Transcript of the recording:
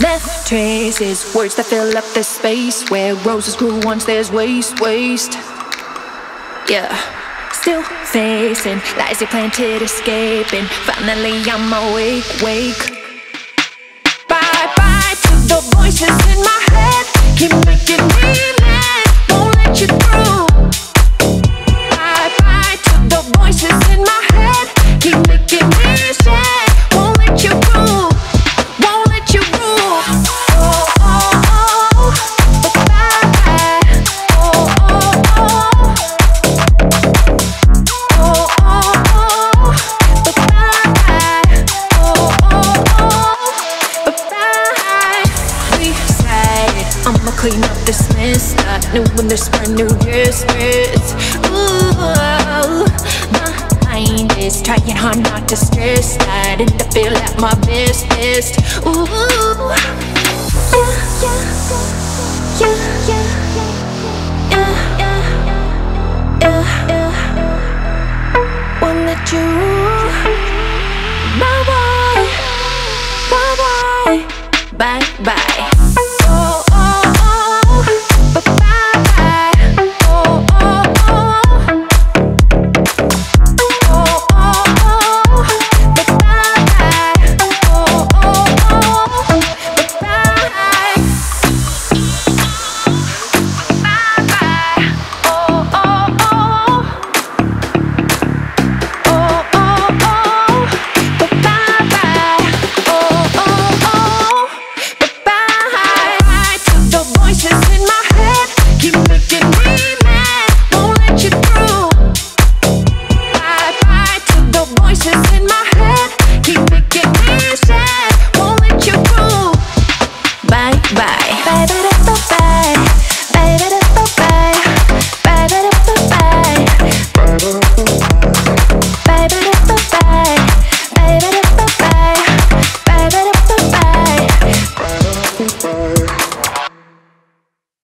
Left traces, words that fill up the space where roses grew once there's waste, waste. Yeah. Still facing lies they planted, escaping. Finally, I'm awake, wake. Bye bye to the voices in my head. I'ma clean up this mess. Not new when this brand new starts. Ooh, my mind is trying hard not to stress. Starting to feel at my best, best. Ooh, yeah, yeah, yeah, yeah, yeah, you. Bye bye, bye bye, bye bye. Bye. Bye.